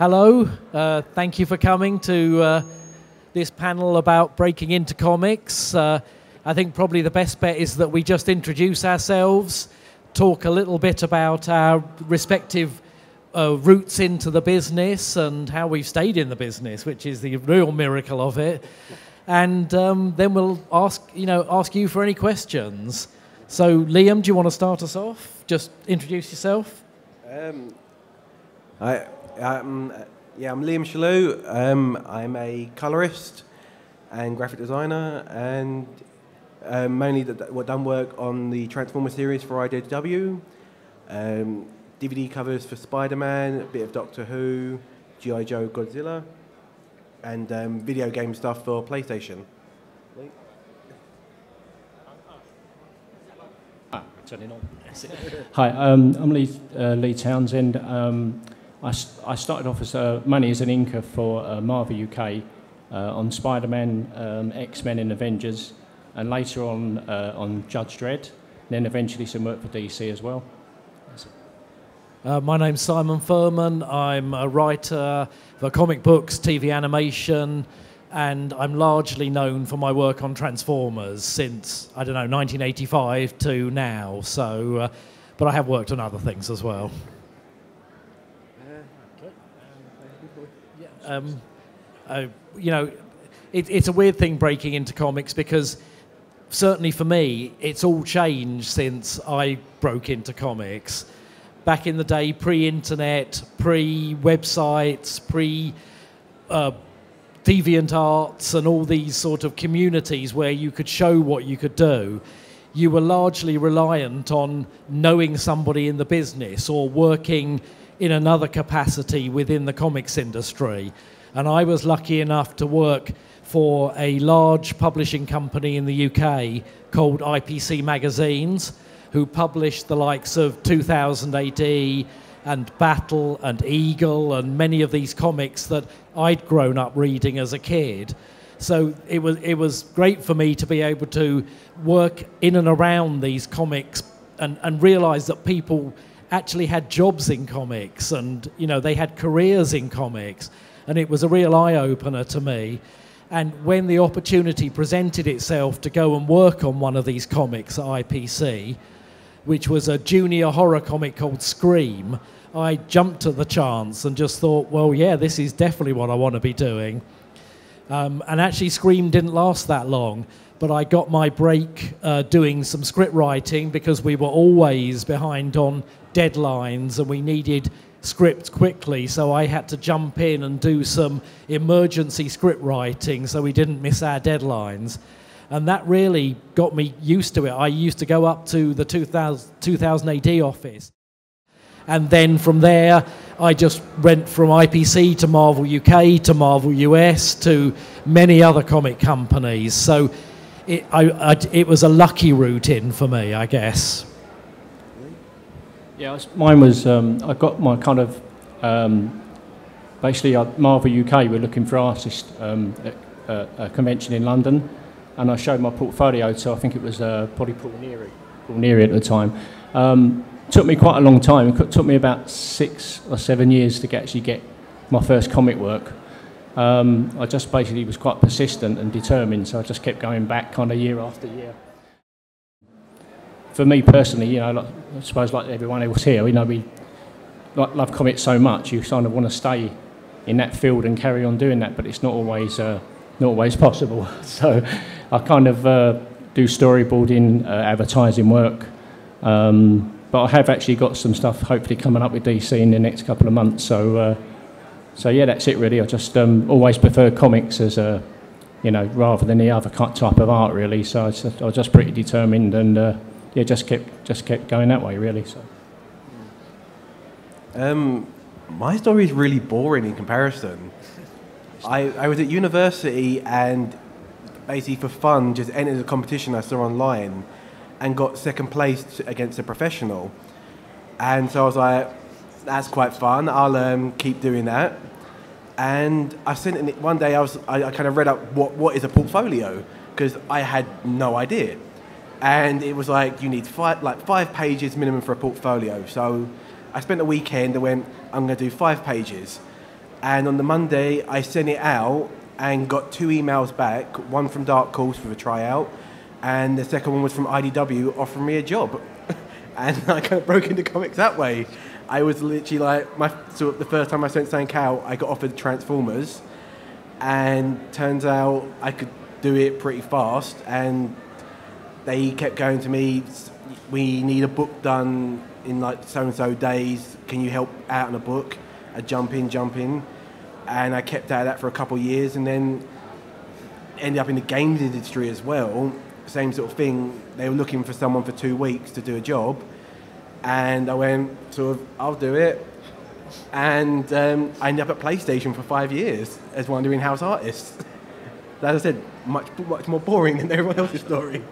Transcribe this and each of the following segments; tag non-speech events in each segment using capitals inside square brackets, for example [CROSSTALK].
Hello, uh, thank you for coming to uh, this panel about breaking into comics. Uh, I think probably the best bet is that we just introduce ourselves, talk a little bit about our respective uh, roots into the business and how we've stayed in the business, which is the real miracle of it. And um, then we'll ask, you know, ask you for any questions. So, Liam, do you want to start us off? Just introduce yourself. Um, I, um, yeah, I'm Liam Shalloo. Um, I'm a colorist and graphic designer, and um, mainly d- d- done work on the Transformer series for IDW, um, DVD covers for Spider-Man, a bit of Doctor Who, GI Joe, Godzilla, and um, video game stuff for PlayStation. Hi, um, I'm Lee, uh, Lee Townsend. Um, I, I started off as uh, money as an inker for uh, Marvel UK uh, on Spider-Man, um, X-Men, and Avengers, and later on uh, on Judge Dredd. And then eventually some work for DC as well. Uh, my name's Simon Furman. I'm a writer for comic books, TV animation, and I'm largely known for my work on Transformers since, I don't know, 1985 to now. So, uh, but I have worked on other things as well. Um, uh, you know, it, it's a weird thing breaking into comics because certainly for me, it's all changed since I broke into comics. Back in the day, pre internet, pre websites, pre uh, deviant arts, and all these sort of communities where you could show what you could do, you were largely reliant on knowing somebody in the business or working in another capacity within the comics industry. And I was lucky enough to work for a large publishing company in the UK called IPC Magazines, who published the likes of 2000 AD and Battle and Eagle and many of these comics that I'd grown up reading as a kid. So it was it was great for me to be able to work in and around these comics and, and realize that people actually had jobs in comics and you know they had careers in comics and it was a real eye opener to me. And when the opportunity presented itself to go and work on one of these comics at IPC, which was a junior horror comic called Scream, I jumped at the chance and just thought, well, yeah, this is definitely what I want to be doing. Um, and actually, Scream didn't last that long, but I got my break uh, doing some script writing because we were always behind on deadlines and we needed scripts quickly. So I had to jump in and do some emergency script writing so we didn't miss our deadlines. And that really got me used to it. I used to go up to the 2000, 2000 AD office. And then from there, I just went from IPC to Marvel UK to Marvel US to many other comic companies. So it, I, I, it was a lucky route in for me, I guess. Yeah, mine was um, I got my kind of um, basically uh, Marvel UK were looking for artists um, at uh, a convention in London, and I showed my portfolio to I think it was uh, probably Paul Neary, Paul Neary at the time. Um, took me quite a long time. It took me about six or seven years to actually get my first comic work. Um, I just basically was quite persistent and determined, so I just kept going back kind of year after year for me personally, you know, like, I suppose like everyone else here, you know, we like, love comics so much, you kind of want to stay in that field and carry on doing that, but it's not always uh, not always possible. [LAUGHS] So I kind of uh, do storyboarding, uh, advertising work, um, but I have actually got some stuff hopefully coming up with DC in the next couple of months. So uh, so yeah, that's it really. I just um, always prefer comics as a you know rather than the other type of art really. So I was just pretty determined and. Yeah, just kept just kept going that way, really. So Um, my story is really boring in comparison. I, I was at university and basically for fun just entered a competition I saw online and got second place against a professional. And so I was like, that's quite fun. I'll um, keep doing that. And I sent it one day. I was I, I kind of read up what, what is a portfolio because I had no idea. And it was like you need five like five pages minimum for a portfolio. So I spent a weekend and went, I'm going to do five pages. And on the Monday, I sent it out and got two emails back. One from Dark Horse for a tryout, and the second one was from IDW offering me a job. [LAUGHS] and I kind of broke into comics that way. I was literally like, my so the first time I sent something out, I got offered Transformers, and turns out I could do it pretty fast. And they kept going to me, we need a book done in like so and so days. Can you help out on a book? I jump in, jump in, and I kept at that for a couple of years, and then ended up in the games industry as well. Same sort of thing. They were looking for someone for two weeks to do a job, and I went sort of, I'll do it. And um, I ended up at PlayStation for five years as one of the in-house artists. As I said, much much more boring than everyone else's story.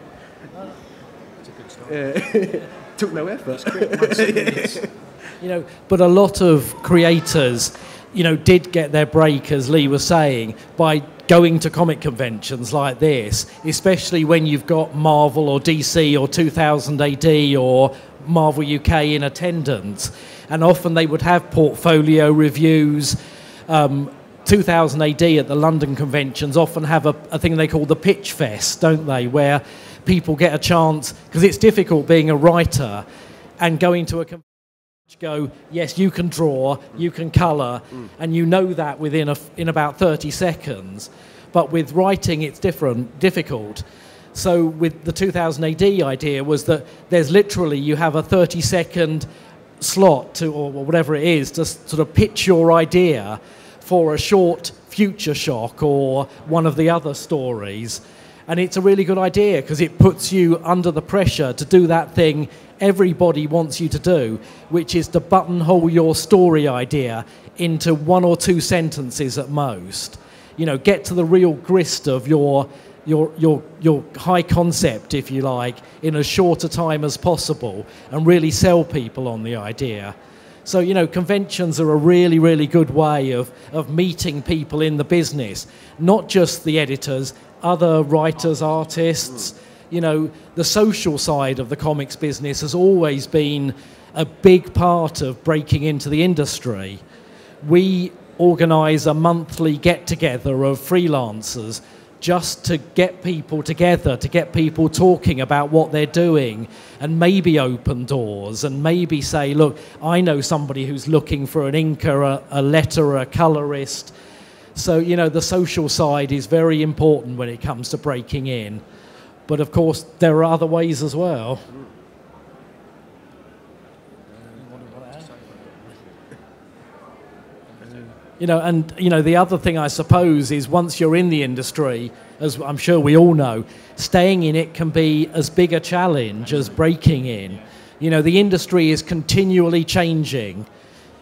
It's a good story. Yeah. Took no effort. [LAUGHS] You know, but a lot of creators, you know, did get their break, as Lee was saying, by going to comic conventions like this, especially when you've got Marvel or DC or 2000 AD or Marvel UK in attendance. And often they would have portfolio reviews. Um, 2000 AD at the London conventions often have a, a thing they call the pitch fest, don't they? Where people get a chance, because it's difficult being a writer and going to a go, yes, you can draw, you can colour, mm. and you know that within a, in about 30 seconds. But with writing, it's different, difficult. So with the 2000 AD idea was that there's literally, you have a 30 second slot to, or whatever it is, to sort of pitch your idea for a short future shock or one of the other stories. And it's a really good idea because it puts you under the pressure to do that thing everybody wants you to do, which is to buttonhole your story idea into one or two sentences at most. You know, get to the real grist of your your, your, your high concept, if you like, in as short a time as possible and really sell people on the idea. So, you know, conventions are a really, really good way of, of meeting people in the business, not just the editors, other writers, artists. You know, the social side of the comics business has always been a big part of breaking into the industry. We organise a monthly get together of freelancers just to get people together, to get people talking about what they're doing, and maybe open doors, and maybe say, look, I know somebody who's looking for an inker, a, a letterer, a colorist. So, you know, the social side is very important when it comes to breaking in. But of course, there are other ways as well. You know, and you know, the other thing I suppose is once you're in the industry, as I'm sure we all know, staying in it can be as big a challenge as breaking in. You know, the industry is continually changing.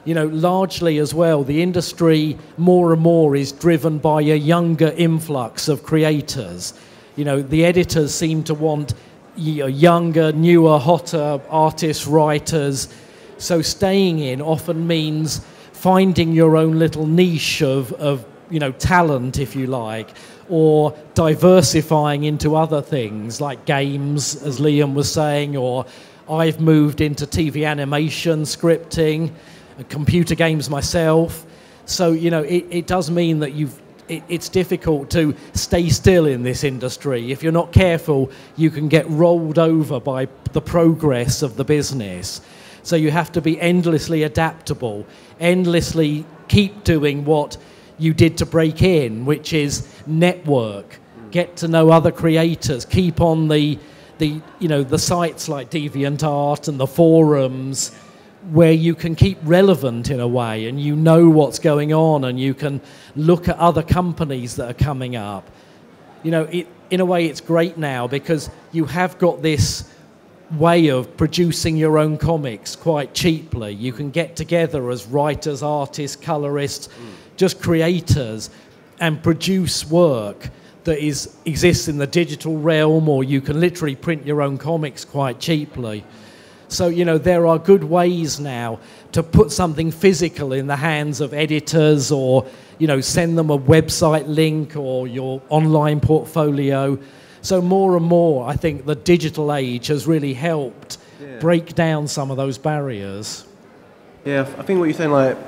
You know, largely as well, the industry more and more is driven by a younger influx of creators. You know, the editors seem to want younger, newer, hotter artists, writers. So staying in often means finding your own little niche of, of you know, talent, if you like, or diversifying into other things like games, as Liam was saying, or I've moved into TV animation, scripting, computer games myself. So, you know, it, it does mean that you've it, it's difficult to stay still in this industry. If you're not careful, you can get rolled over by the progress of the business. So you have to be endlessly adaptable, endlessly keep doing what you did to break in, which is network, get to know other creators, keep on the, the, you know, the sites like DeviantArt and the forums where you can keep relevant in a way and you know what's going on and you can look at other companies that are coming up. You know, it, in a way, it's great now because you have got this way of producing your own comics quite cheaply. You can get together as writers, artists, colorists, mm. just creators, and produce work that is exists in the digital realm, or you can literally print your own comics quite cheaply. So, you know, there are good ways now to put something physical in the hands of editors or, you know, send them a website link or your online portfolio so more and more, I think the digital age has really helped yeah. break down some of those barriers. Yeah, I think what you're saying, like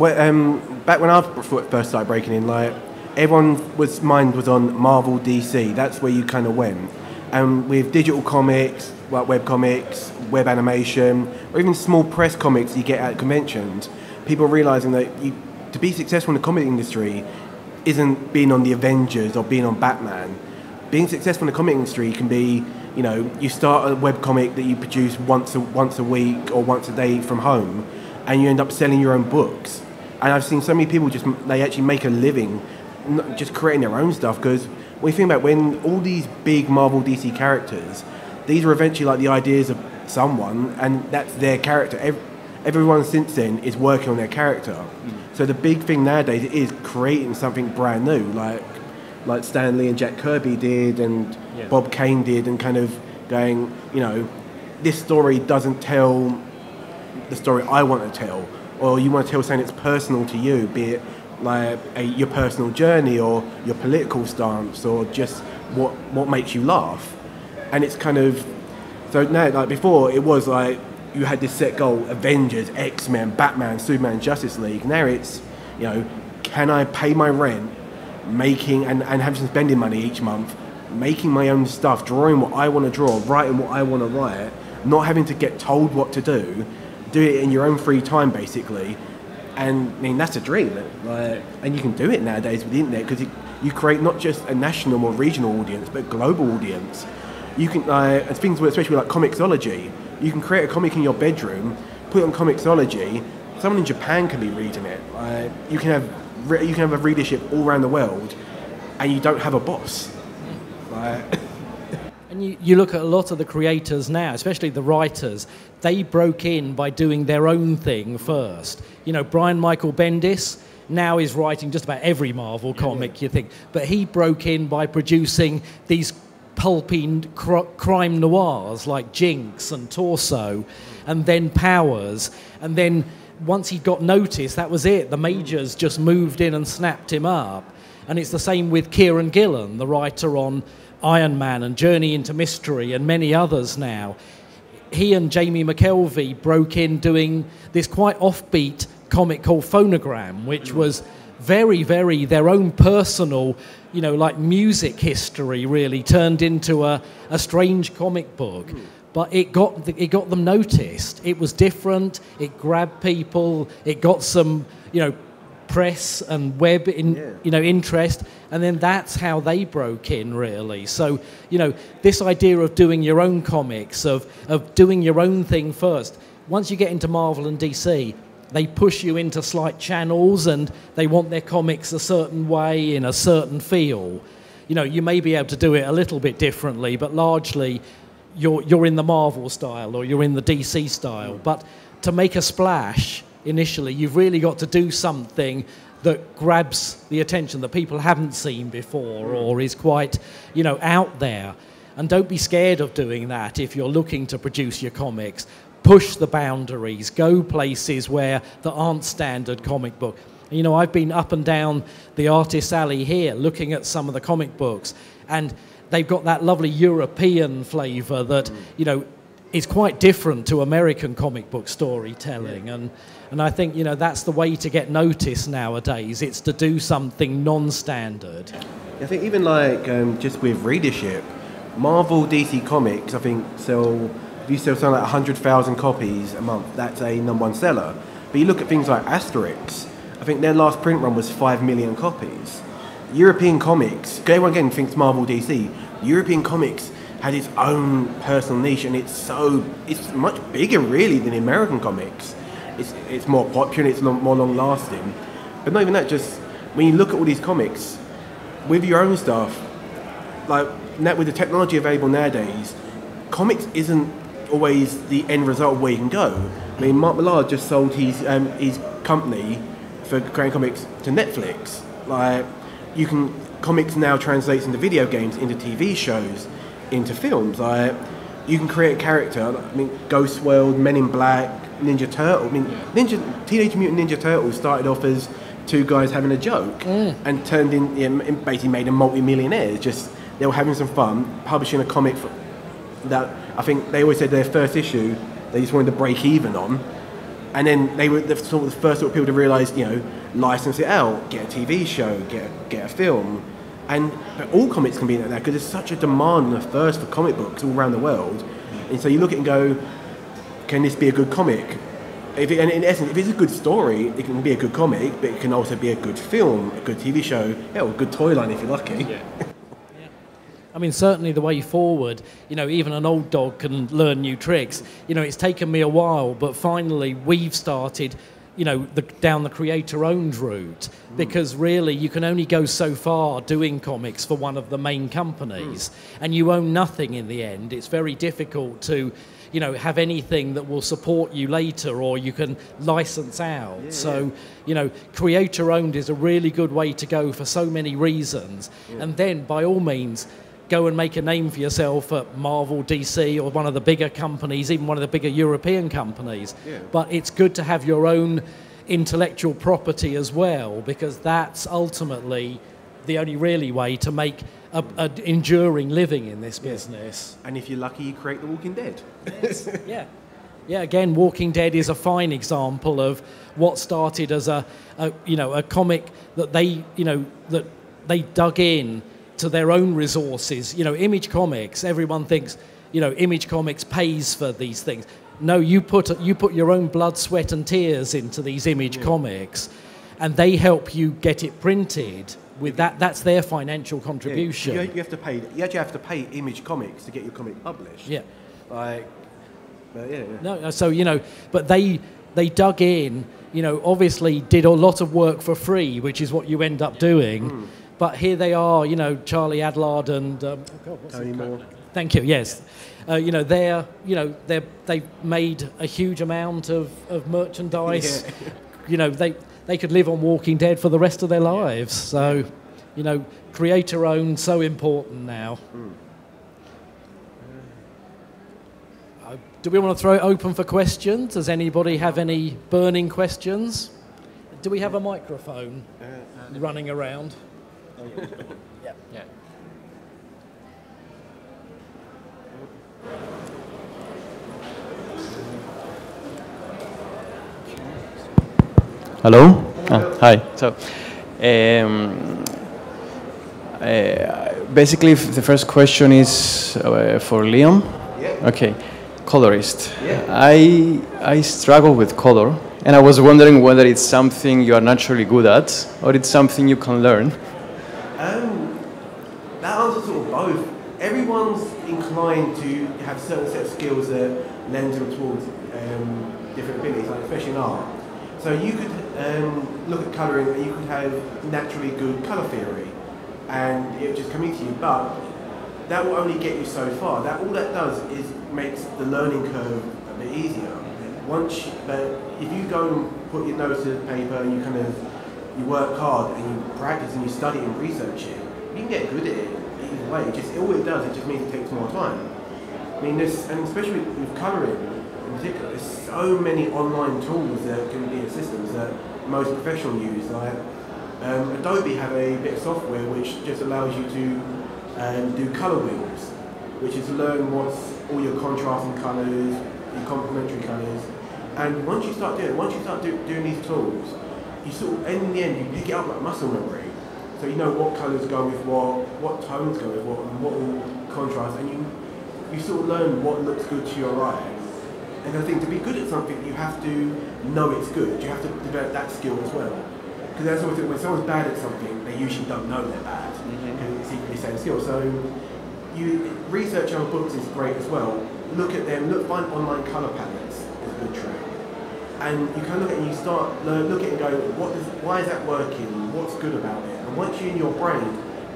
um, back when I first started breaking in, like everyone's mind was on Marvel, DC. That's where you kind of went. And with digital comics, like web comics, web animation, or even small press comics you get at conventions, people realizing that you, to be successful in the comic industry isn't being on the Avengers or being on Batman. Being successful in the comic industry can be, you know, you start a web comic that you produce once a, once a week or once a day from home, and you end up selling your own books. And I've seen so many people just they actually make a living just creating their own stuff because when you think about when all these big Marvel DC characters, these were eventually like the ideas of someone, and that's their character. Every, everyone since then is working on their character. Mm. So the big thing nowadays is creating something brand new, like like Stan Lee and Jack Kirby did, and yeah. Bob Kane did, and kind of going, you know, this story doesn't tell the story I want to tell, or you want to tell something that's personal to you, be it like a, your personal journey or your political stance or just what what makes you laugh, and it's kind of so now like before it was like you had this set goal: Avengers, X Men, Batman, Superman, Justice League. Now it's you know, can I pay my rent, making and and have some spending money each month, making my own stuff, drawing what I want to draw, writing what I want to write, not having to get told what to do, do it in your own free time basically and I mean that's a dream, like, and you can do it nowadays with the internet because you, you create not just a national or regional audience, but global audience. You can, uh, things especially like Comixology, you can create a comic in your bedroom, put it on Comixology. Someone in Japan can be reading it. Uh, you can have you can have a readership all around the world, and you don't have a boss. Like, [LAUGHS] And you, you look at a lot of the creators now, especially the writers, they broke in by doing their own thing first. You know, Brian Michael Bendis now is writing just about every Marvel comic you think, but he broke in by producing these pulpy cr- crime noirs like Jinx and Torso, and then Powers, and then once he got noticed, that was it. The majors just moved in and snapped him up. And it's the same with Kieron Gillen, the writer on Iron Man and Journey into Mystery and many others now. He and Jamie McKelvie broke in doing this quite offbeat comic called Phonogram, which was very, very their own personal, you know, like music history really turned into a, a strange comic book. Hmm. But it got, it got them noticed. It was different, it grabbed people, it got some, you know, press and web in, yeah. you know interest and then that's how they broke in really so you know this idea of doing your own comics of of doing your own thing first once you get into Marvel and DC they push you into slight channels and they want their comics a certain way in a certain feel you know you may be able to do it a little bit differently but largely you're you're in the Marvel style or you're in the DC style but to make a splash initially, you've really got to do something that grabs the attention that people haven't seen before hmm. or is quite, you know, out there. And don't be scared of doing that if you're looking to produce your comics. Push the boundaries, go places where there aren't standard comic book. You know, I've been up and down the artist alley here looking at some of the comic books, and they've got that lovely European flavour that, you know, is quite different to American comic book storytelling. And and I think, you know, that's the way to get noticed nowadays. It's to do something non-standard. I think even like um, just with readership, Marvel, DC Comics, I think sell, you sell something like 100,000 copies a month, that's a number one seller. But you look at things like Asterix, I think their last print run was 5 million copies. European comics, everyone again thinks Marvel, DC. European comics had its own personal niche and it's so, it's much bigger really than American comics it's, it's more popular, and it's more long lasting. But not even that, just when you look at all these comics, with your own stuff, like with the technology available nowadays, comics isn't always the end result of where you can go. I mean, Mark Millar just sold his um, his company for creating comics to Netflix. Like, you can comics now translates into video games, into TV shows, into films. Like, you can create a character. I mean, Ghost World, Men in Black, Ninja Turtle. I mean, Ninja Teenage Mutant Ninja Turtles started off as two guys having a joke mm. and turned in, yeah, basically made them multi-millionaires. Just they were having some fun, publishing a comic that I think they always said their first issue they just wanted to break even on, And then they were the, sort of the first sort of people to realise, you know, license it out, get a TV show, get get a film, and all comics can be like that because there's such a demand and a thirst for comic books all around the world. And so you look at it and go, can this be a good comic? If it, and in essence, if it's a good story, it can be a good comic, but it can also be a good film, a good TV show, yeah, or a good toy line if you're lucky. Yeah. I mean, certainly the way forward, you know, even an old dog can learn new tricks. You know, it's taken me a while, but finally we've started, you know, the, down the creator owned route hmm. because really you can only go so far doing comics for one of the main companies hmm. and you own nothing in the end. It's very difficult to, you know, have anything that will support you later or you can license out. so, you know, creator owned is a really good way to go for so many reasons. And then by all means, go and make a name for yourself at Marvel, DC, or one of the bigger companies, even one of the bigger European companies. Yeah. But it's good to have your own intellectual property as well, because that's ultimately the only really way to make an enduring living in this business. And if you're lucky, you create The Walking Dead. yeah. Yeah, again, Walking Dead is a fine example of what started as a, a, you know, a comic that they, you know, that they dug in to their own resources. You know, Image Comics, everyone thinks, you know, Image Comics pays for these things. No, you put, you put your own blood, sweat, and tears into these Image Comics, and they help you get it printed. With that, that's their financial contribution. You, you have to pay. You actually have to pay Image Comics to get your comic published. Yeah. Like, but yeah. yeah. No, no, so you know, but they they dug in. You know, obviously did a lot of work for free, which is what you end up doing. Mm. But here they are. You know, Charlie Adlard and um, oh God, Tony? Moore. Thank you. Yes, uh, you know they're you know they they've made a huge amount of, of merchandise. Yeah. [LAUGHS] You know they they could live on Walking Dead for the rest of their lives. So, you know, creator owned so important now. Uh, do we want to throw it open for questions? Does anybody have any burning questions? Do we have a microphone running around? Yeah. Hello. Ah, hi. So, um, uh, basically, f- the first question is uh, for Liam. Yeah. Okay, colorist. Yeah. I I struggle with color, and I was wondering whether it's something you are naturally good at, or it's something you can learn. Um, that answers sort of both. Everyone's inclined to have certain set of skills that lend them towards um, different abilities, like especially in art. So you could um, look at colouring, you could have naturally good colour theory, and it would just come into you. But that will only get you so far. That all that does is makes the learning curve a bit easier. Once, but if you go and put your nose to the paper and you kind of you work hard and you practice and you study and research it, you can get good at it either way. It just all it does, it just means it takes more time. I mean, this, and especially with, colouring in particular, there's so many online tools that can be systems that most professionals use. Like um, Adobe have a bit of software which just allows you to um, do colour wheels, which is learn what's all your contrasting colours, your complementary colours. And once you start doing, once you start do, doing these tools, you sort of, in the end, you pick it up like muscle memory. So you know what colours go with what, what tones go with what, and what will contrast, and you you sort of learn what looks good to your eye. And I think to be good at something, you have to know it's good. You have to develop that skill as well. Because that's always when someone's bad at something, they usually don't know they're bad mm-hmm. because it's equally the same skill. So you research on books is great as well. Look at them. Look find online color palettes is a good trick. And you kind of look at it and you start look at it and go, what is, why is that working? What's good about it? And once you in your brain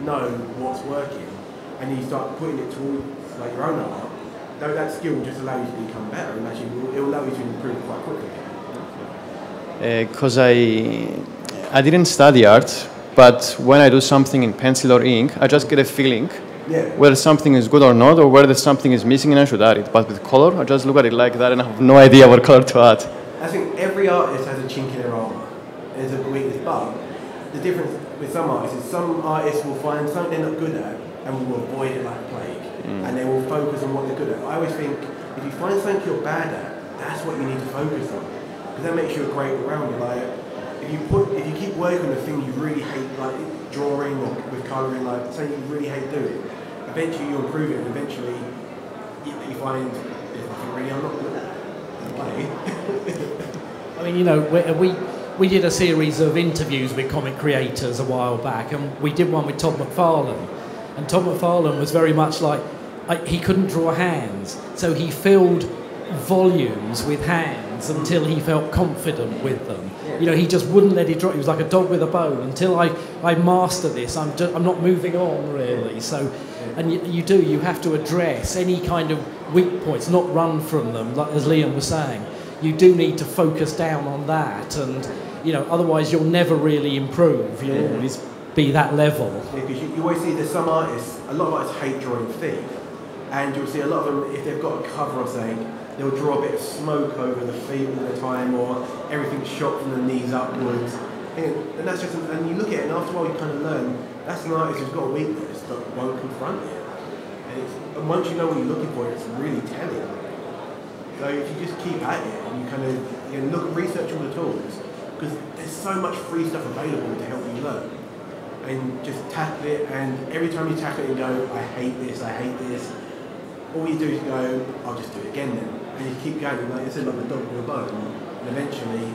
know what's working, and you start putting it towards like your own art, though that skill will just allow you to become better, and actually it will allow you to improve quite quickly. Uh, because I I didn't study art, but when I do something in pencil or ink, I just get a feeling Yeah. whether something is good or not, or whether something is missing and I should add it. But with color, I just look at it like that and I have no idea what color to add. I think every artist has a chink in their armor. There's a weakness, but the difference with some artists is some artists will find something they're not good at and will avoid it like plague, mm. and they will focus on what they're good at. I always think if you find something you're bad at, that's what you need to focus on, because that makes you a great all-rounder. Like, if you put, if you keep working on the thing you really hate, like drawing or with colouring, like something you really hate doing, eventually you improve it, and eventually you, you find there's nothing really I'm not good at. I mean, you know, we, we, we did a series of interviews with comic creators a while back, and we did one with Todd McFarlane. And Todd McFarlane was very much like, like he couldn't draw hands, so he filled volumes with hands mm. until he felt confident with them. You know, he just wouldn't let it drop. He was like a dog with a bone. Until I, I master this, I'm, just, I'm not moving on really. So, and you, you do, you have to address any kind of weak points, not run from them, like as Liam was saying. You do need to focus down on that, and you know, otherwise you'll never really improve. You'll Yeah. always be that level. Yeah, because you, you always see there's some artists, a lot of artists hate drawing thick, and you'll see a lot of them, if they've got a cover or something, they'll draw a bit of smoke over the feet all the time, or everything's shot from the knees upwards. And, and that's just, and you look at it, and after a while you kind of learn, that's an artist who's got a weakness, but won't confront it. It's, once you know what you're looking for, it's really telling. So if you just keep at it, and you kind of, you know, look, research all the tools, because there's so much free stuff available to help you learn and just tackle it. And every time you tackle it, you go, I hate this, I hate this. All you do is go, I'll just do it again then. And you keep going, like I said, like a dog with a bone. And eventually,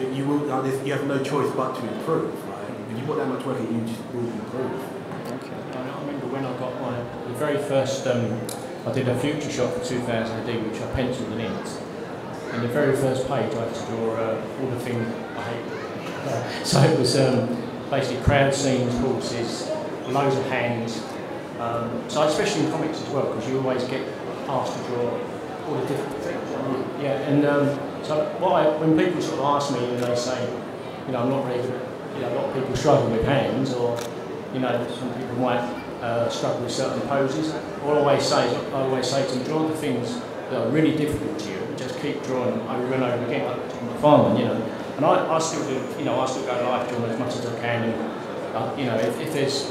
you, you will. Like, there's- you have no choice but to improve. Right? When you put that much work in, you just will improve. I remember when I got very first um, I did a future shock for 2000 AD which I penciled and inked and the very first page I had to draw uh, all the things I hate. [LAUGHS] So it was um, basically crowd scenes, horses, loads of hands. Um, so especially in comics as well because you always get asked to draw all the different things. Yeah and um, so I, when people sort of ask me and they say you know I'm not really you know, a lot of people struggle with hands or you know, some people might uh, struggle with certain poses. All I always say, I always say to them, draw the things that are really difficult to you, just keep drawing them over and over again, like Todd McFarlane, you know. And I, I still do, you know, I still go live drawing as much as I can, and, uh, you know, if, if there's,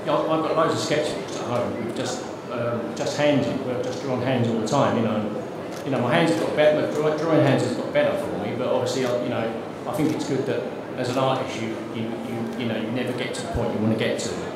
you know, I've got loads of sketchbooks at home just, um, just hands I've just drawn hands all the time, you know. You know, my hands have got better, my drawing hands has got better for me, but obviously, I, you know, I think it's good that as an artist, you, you, you, you know, you never get to the point you want to get to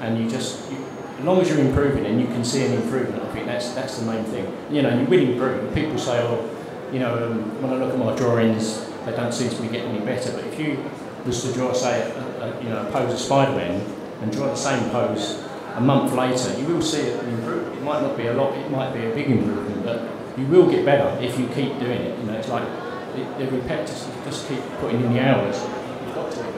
and you just, you, as long as you're improving and you can see an improvement, I think that's that's the main thing. You know, you will improve. People say, oh, you know, um, when I look at my drawings, they don't seem to be getting any better. But if you was to draw, say, a, a, you know, a pose of Spider-Man and draw the same pose a month later, you will see an improvement. It might not be a lot, it might be a big improvement, but you will get better if you keep doing it. You know, it's like it, the repetitive, just keep putting in the hours. You've got to.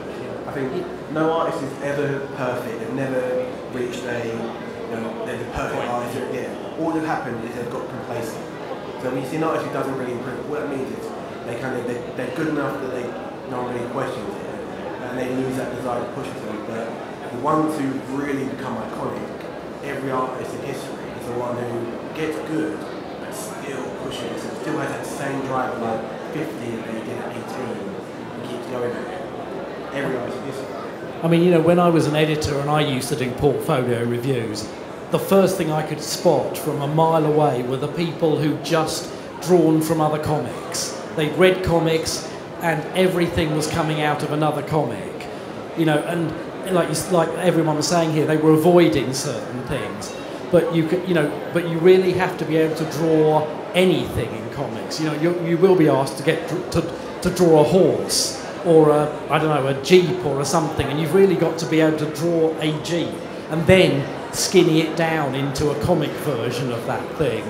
I think no artist is ever perfect. They've never reached a, you know, they're the perfect artist. Yeah. All that happened is they've got complacent. So when you see an artist who doesn't really improve, what that means is they kind of, they, they're good enough that they no one really questions it. And they lose that desire to push themselves. But the ones who really become iconic, every artist in history is the one who gets good, but still pushes it. Still has that same drive like 50 that they did at 18 and keeps going I mean, you know, when I was an editor and I used to do portfolio reviews, the first thing I could spot from a mile away were the people who just drawn from other comics. They'd read comics and everything was coming out of another comic. You know, and like you, like everyone was saying here, they were avoiding certain things. But you could, you know, but you really have to be able to draw anything in comics. You know, you, you will be asked to get to, to draw a horse or a, I don't know, a jeep or a something, and you've really got to be able to draw a jeep and then skinny it down into a comic version of that thing.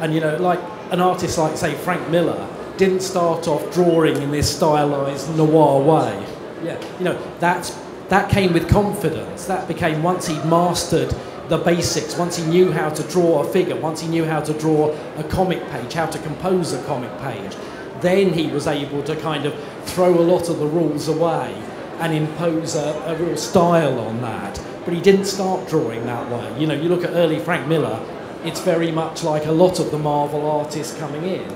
And you know, like an artist like say Frank Miller didn't start off drawing in this stylized noir way. Yeah, you know, that's that came with confidence. That became once he'd mastered the basics, once he knew how to draw a figure, once he knew how to draw a comic page, how to compose a comic page, then he was able to kind of throw a lot of the rules away and impose a, a real style on that. But he didn't start drawing that way. You know, you look at early Frank Miller, it's very much like a lot of the Marvel artists coming in.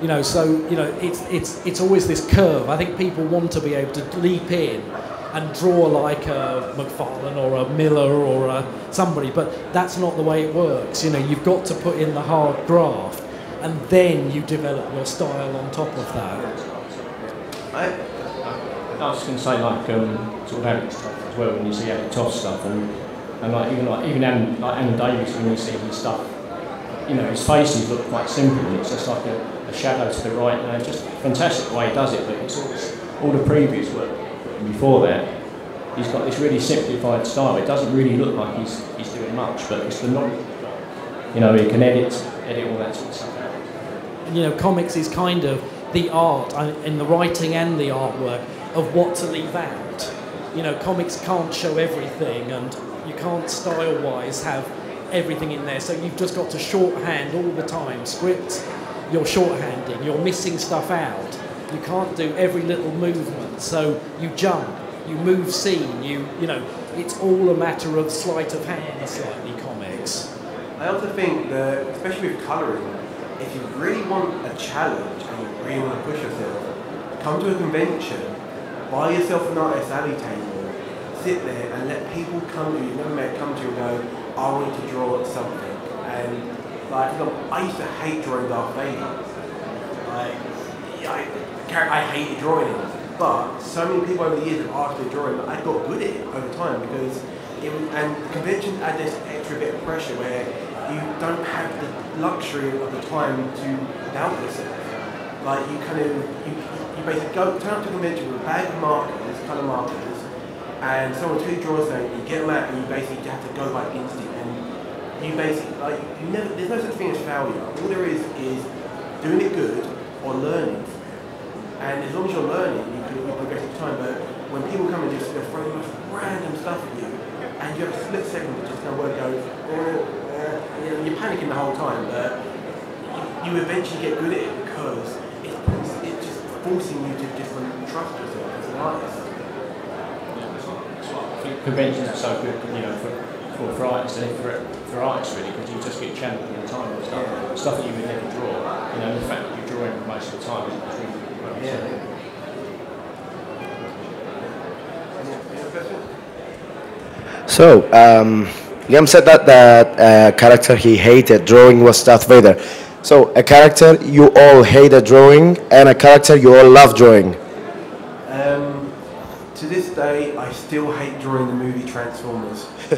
You know, so you know, it's it's it's always this curve. I think people want to be able to leap in and draw like a McFarlane or a Miller or a somebody, but that's not the way it works. You know, you've got to put in the hard graft, and then you develop your style on top of that. I, I was going to say like um, sort of Alex as well when you see Alex Toth stuff and, and like even like even like Alan Davis when you see his stuff, you know his faces look quite simple. It's just like a, a shadow to the right. Know, just fantastic the way he does it. But it's all, all the previous work before that. He's got this really simplified style. It doesn't really look like he's he's doing much, but it's the knowledge. You know, he can edit edit all that sort of stuff. And, you know, comics is kind of the art uh, in the writing and the artwork of what to leave out. You know, comics can't show everything, and you can't style-wise have everything in there. So you've just got to shorthand all the time. Scripts, you're shorthanding. You're missing stuff out. You can't do every little movement. So you jump, you move scene. You you know, it's all a matter of sleight of hand, slightly comics. I also think that, especially with colouring, if you really want a challenge and you really want to push yourself, come to a convention, buy yourself an artist alley table, sit there and let people come to you, you've never met, come to you and go, I want to draw something. And like, example, I used to hate drawing Darth Vader. Like, I, I hated drawing him. But so many people over the years have asked me to draw him, I got good at it over time because it and the convention add this extra bit of pressure where you don't have the luxury of the time to doubt yourself. Like you kind of, you, you basically go turn up to a convention with a bag of markers, colour markers, and someone two draws them, you get them out and you basically have to go by instinct and you basically, like, you never, there's no such thing as failure. All there is is doing it good or learning. And as long as you're learning, you can you progress with time. But when people come and just throw the most random stuff at you, and you have a split second to just kind of work go, uh, you know, you're panicking the whole time, but you eventually get good at it because it's, it's just forcing you to just trust yourself as an artist. I think conventions are so good, you know, for, for, for artists and for, for artists really, because you just get channeled all the time and stuff, Yeah. stuff that you would never draw. You know, the fact that you're drawing most of the time is really well Yeah. yeah. Any, any other questions? So, um, Liam said that that uh, character he hated drawing was Darth Vader. So, a character you all hated drawing and a character you all love drawing. Um, to this day, I still hate drawing the movie Transformers. [LAUGHS]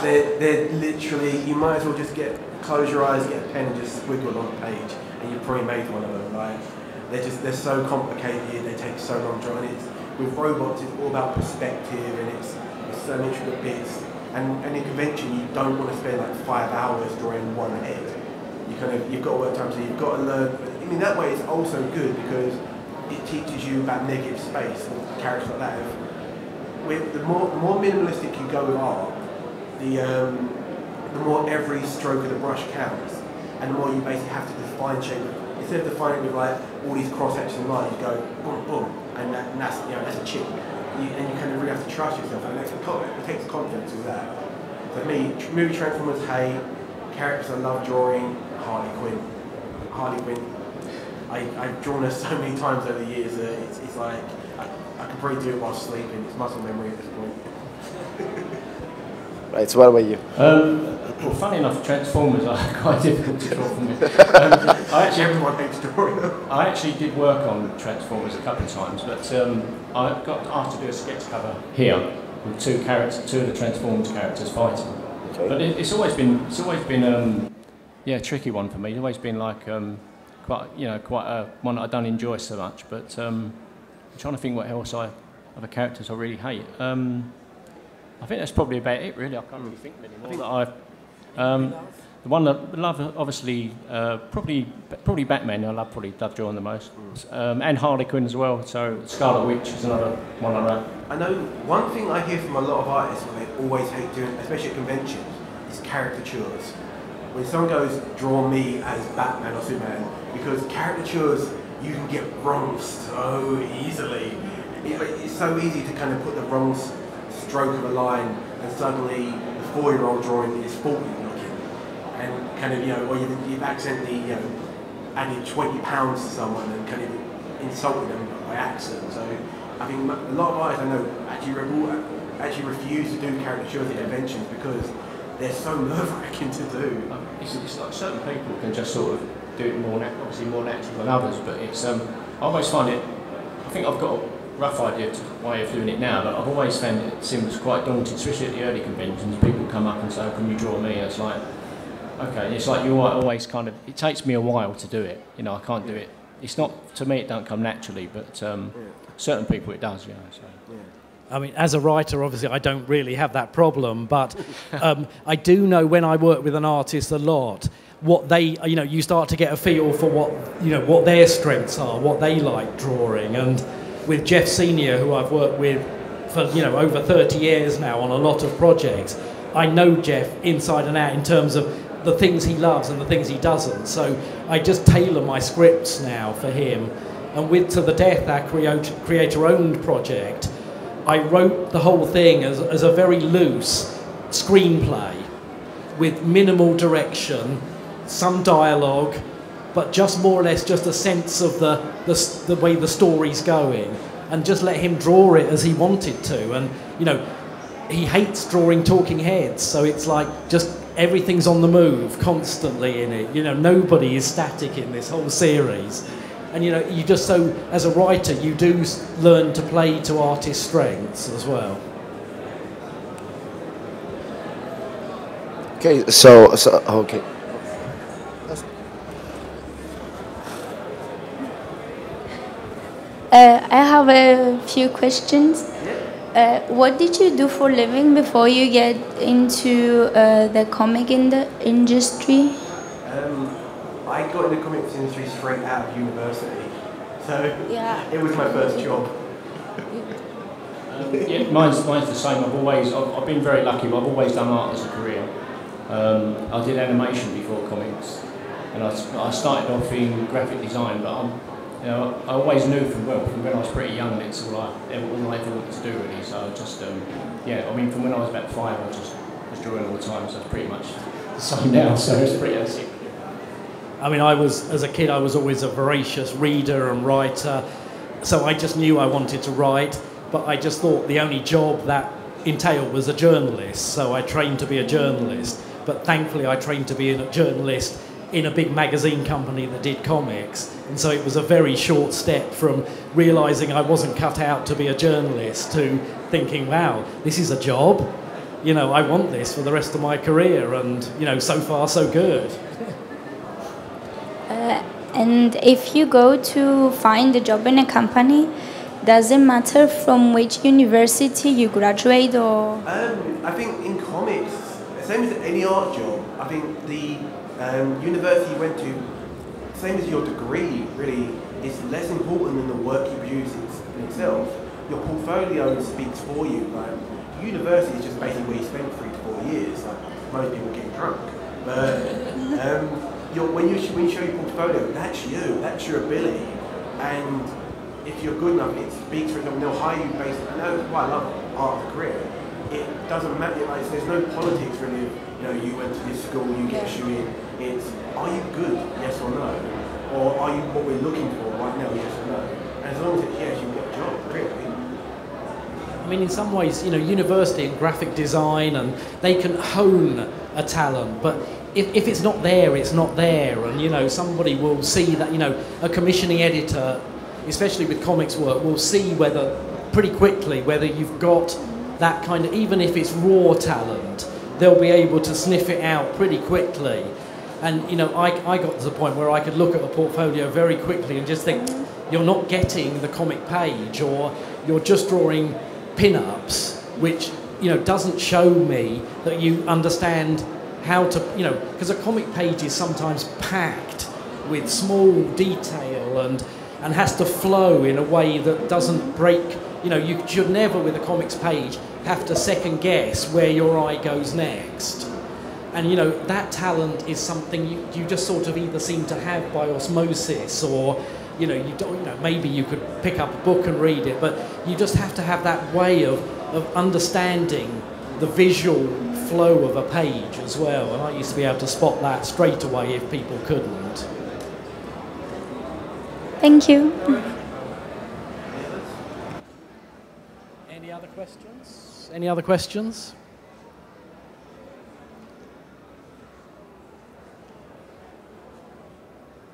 they're, they're literally, you might as well just get, close your eyes, get a pen and just squiggle on a page, and you've probably made one of them. Like, they're just, they're so complicated, they take so long drawing. It's, with robots, it's all about perspective, and it's, it's so intricate bits. And, in convention, you don't want to spend like five hours drawing one head. You kind of, you've got to work time, so you've got to learn. I mean, that way it's also good because it teaches you about negative space and characters like that. If- the more, the more minimalistic you go with art, the, um, the more every stroke of the brush counts, and the more you basically have to define shape. Instead of defining it with like all these cross sections lines, you go boom, boom, and, that, and that's you know that's a chip. You, and you kind of really have to trust yourself, and it, takes con- it takes confidence with that. For me, movie Transformers, hey, characters I love drawing, Harley Quinn. Harley Quinn. I, I've drawn her so many times over the years that it's, it's like I, I can probably do it while sleeping. It's muscle memory at this point. Right, so what about you? Um, well, funny enough, Transformers are [LAUGHS] quite difficult to draw for me. [LAUGHS] Um, I actually Everyone hates drawing them. I actually did work on Transformers a couple of times, but um, I got asked to do a sketch cover here with two characters, two of the Transformers characters fighting. But it, it's always been, it's always been, um, yeah, a tricky one for me. It's always been like um, quite, you know, quite a one that I don't enjoy so much. But um, I'm trying to think what else I, other characters I really hate. Um, I think that's probably about it, really. I can't really think of any more that I. Um, the one that I love, obviously, uh, probably probably Batman. I love probably love drawing the most, um, and Harley Quinn as well. So Scarlet Witch is another one I love. I know one thing I hear from a lot of artists what they always hate doing, especially at conventions, is caricatures. When someone goes, draw me as Batman or Superman, because caricatures you can get wrong so easily. It- It's so easy to kind of put the wrong stroke of a line, and suddenly the four-year-old drawing is 40 looking, and kind of you know, or you've, you've accidentally you know added 20 pounds to someone and kind of insulted them by accident. So I think a lot of artists I know actually, re- actually refuse to do caricatures at conventions because they're so nerve-wracking to do. It's, it's like certain people can just sort of do it more, nat- obviously more natural than others. But it's um, I always find it. I think I've got a rough idea of way of doing it now, but I've always found it seems quite daunting, especially at the early conventions. People come up and say, oh, "Can you draw me?" And it's like, okay, it's like you always kind of. It takes me a while to do it. You know, I can't do it. It's not to me. It don't come naturally, but um, certain people it does. You know, so. I mean, as a writer, obviously, I don't really have that problem, but um, I do know when I work with an artist a lot, what they, you know, you start to get a feel for what, you know, what their strengths are, what they like drawing. And with Geoff Senior, who I've worked with for, you know, over 30 years now on a lot of projects, I know Geoff inside and out in terms of the things he loves and the things he doesn't. So I just tailor my scripts now for him. And with To the Death, our creator owned project, I wrote the whole thing as, as a very loose screenplay with minimal direction, some dialogue, but just more or less just a sense of the, the, the way the story's going and just let him draw it as he wanted to. And, you know, he hates drawing talking heads, so it's like just everything's on the move constantly in it. You know, nobody is static in this whole series and you know you just so as a writer you do learn to play to artist strengths as well okay so, so okay uh, I have a few questions. Uh, what did you do for living before you get into uh, the comic in the industry? I got in the comics industry straight out of university, so yeah. [LAUGHS] it was my first job. Um, yeah, mine's, mine's the same. I've always, I've, I've, been very lucky. I've always done art as a career. Um, I did animation before comics, and I, I started off in graphic design. But I'm, you know, I always knew from well, from when I was pretty young, it's all I, all I wanted to do really. So I just, um, yeah, I mean, from when I was about five, I just was drawing all the time. So pretty much the same now. So it's pretty. basic. I mean, I was, as a kid, I was always a voracious reader and writer, so I just knew I wanted to write, but I just thought the only job that entailed was a journalist, so I trained to be a journalist. But thankfully, I trained to be a journalist in a big magazine company that did comics. And so it was a very short step from realizing I wasn't cut out to be a journalist to thinking, wow, this is a job. You know, I want this for the rest of my career. And, you know, so far, so good. [LAUGHS] Uh, and if you go to find a job in a company, does it matter from which university you graduate or? Um, I think in comics, same as any art job, I think the um, university you went to, same as your degree, really, is less important than the work you produce in itself. Your portfolio speaks for you. Like, university is just basically where you spend three to four years. Like most people get drunk, but um, when you when you show your portfolio, that's you, that's your ability, and if you're good enough, it speaks for them. They'll hire you based. I know why I love art of career. It doesn't matter. Like there's no politics really. You know, you went to this school, you get a shoe in. It's are you good? Yes or no, or are you what we're looking for right now? Yes or no. And as long as it's yes, you get a job. Really. I mean, in some ways, you know, university and graphic design, and they can hone a talent, but if, if it's not there, it's not there. And, you know, somebody will see that, you know, a commissioning editor, especially with comics work, will see whether, pretty quickly, whether you've got that kind of, even if it's raw talent, they'll be able to sniff it out pretty quickly. And, you know, I, I got to the point where I could look at a portfolio very quickly and just think, you're not getting the comic page or you're just drawing pin-ups, which, you know, doesn't show me that you understand how to, you know, because a comic page is sometimes packed with small detail and, and has to flow in a way that doesn't break, you know, you should never with a comics page have to second guess where your eye goes next. And you know, that talent is something you, you just sort of either seem to have by osmosis or, you know, you don't, you know, maybe you could pick up a book and read it, but you just have to have that way of, of understanding the visual flow of a page as well. And I used to be able to spot that straight away if people couldn't. Thank you. Any other questions? Any other questions?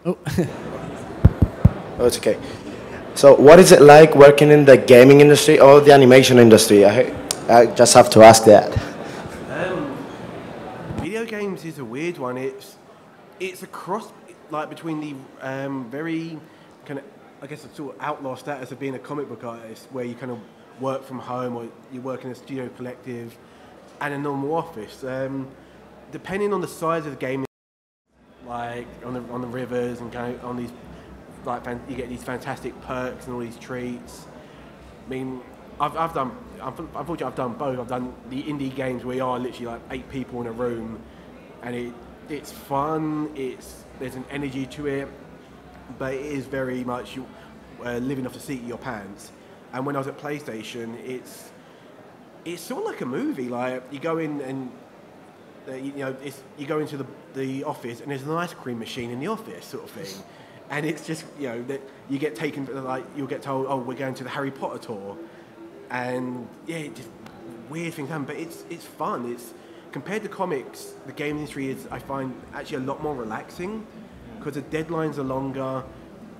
Oh. [LAUGHS] Oh, it's okay. So, what is it like working in the gaming industry or the animation industry? I, I just have to ask that. Video games is a weird one. It's it's a cross like between the um, very kind of I guess the sort of outlaw status of being a comic book artist, where you kind of work from home or you work in a studio collective, and a normal office. Um, depending on the size of the game, like on the on the rivers and of on these like you get these fantastic perks and all these treats. I mean, I've, I've done, unfortunately, I've done both. I've done the indie games where you are literally like eight people in a room, and it it's fun. It's there's an energy to it, but it is very much you uh, living off the seat of your pants. And when I was at PlayStation, it's it's sort of like a movie. Like you go in and uh, you, know you go into the the office and there's an ice cream machine in the office, sort of thing. And it's just you know that you get taken like you'll get told, oh, we're going to the Harry Potter tour and yeah, just weird things happen. But it's it's fun. It's compared to comics, the game industry is I find actually a lot more relaxing because the deadlines are longer.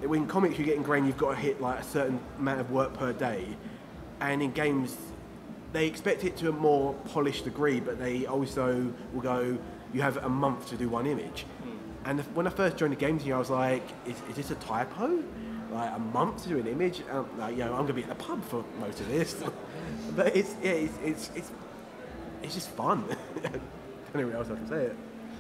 When comics you get ingrained, you've got to hit like a certain amount of work per day, and in games, they expect it to a more polished degree, but they also will go, you have a month to do one image. And when I first joined the games, I was like, is, is this a typo? like a month to do an image. Um, like, you know, I'm gonna be at the pub for most of this. [LAUGHS] but it's yeah, it's it's it's, it's just fun. [LAUGHS] I don't know else I can say it.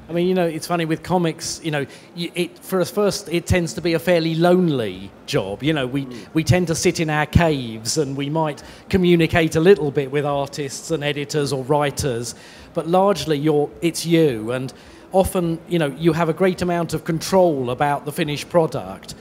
I mean, you know, it's funny with comics. You know, it for us first, it tends to be a fairly lonely job. You know, we we tend to sit in our caves and we might communicate a little bit with artists and editors or writers, but largely, you're it's you and. Often, you know, you have a great amount of control about the finished product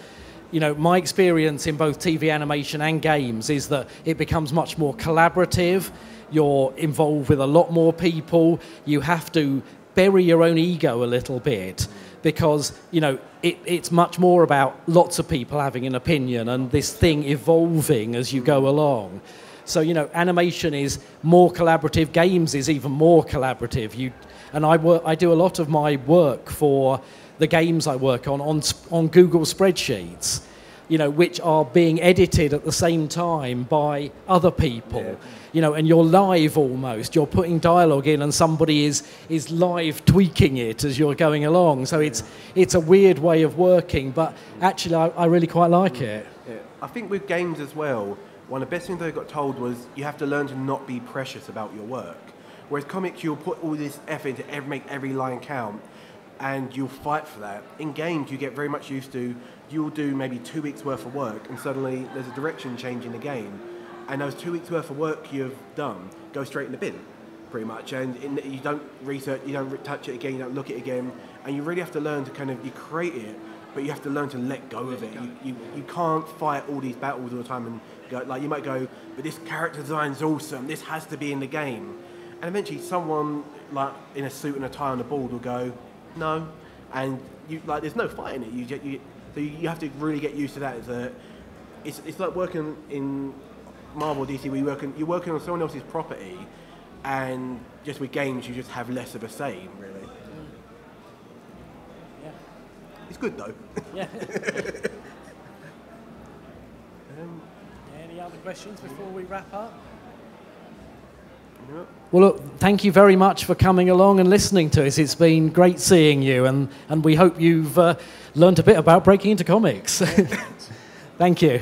you know, my experience in both TV animation and games is that it becomes much more collaborative. You're involved with a lot more people. You have to bury your own ego a little bit because, you know, it, it's much more about lots of people having an opinion and this thing evolving as you go along. So, you know, animation is more collaborative, games is even more collaborative. You, and I, work, I do a lot of my work for the games I work on on, on Google spreadsheets, you know, which are being edited at the same time by other people. Yeah. You know, and you're live almost. You're putting dialogue in, and somebody is is live tweaking it as you're going along. So it's it's a weird way of working, but actually, I, I really quite like it. Yeah. I think with games as well, one of the best things I got told was you have to learn to not be precious about your work. Whereas comics, you'll put all this effort into every, make every line count and you'll fight for that. In games, you get very much used to you'll do maybe two weeks worth of work, and suddenly there's a direction change in the game, and those two weeks worth of work you've done go straight in the bin, pretty much, and in, you don't research, you don't touch it again, you don't look at it again, and you really have to learn to kind of you create it, but you have to learn to let go of it. You, you, you can't fight all these battles all the time and go like you might go, but this character design's awesome. This has to be in the game, and eventually someone like in a suit and a tie on the board will go, no, and you like there's no fighting it. You, you so you have to really get used to that. It's, it's like working in Marvel DC. Where you working you're working on someone else's property, and just with games you just have less of a say. Really. Yeah. It's good though. Yeah. [LAUGHS] um, Any other questions before we wrap up? Well, look, thank you very much for coming along and listening to us. It's been great seeing you, and, and we hope you've uh, learned a bit about breaking into comics. [LAUGHS] thank you.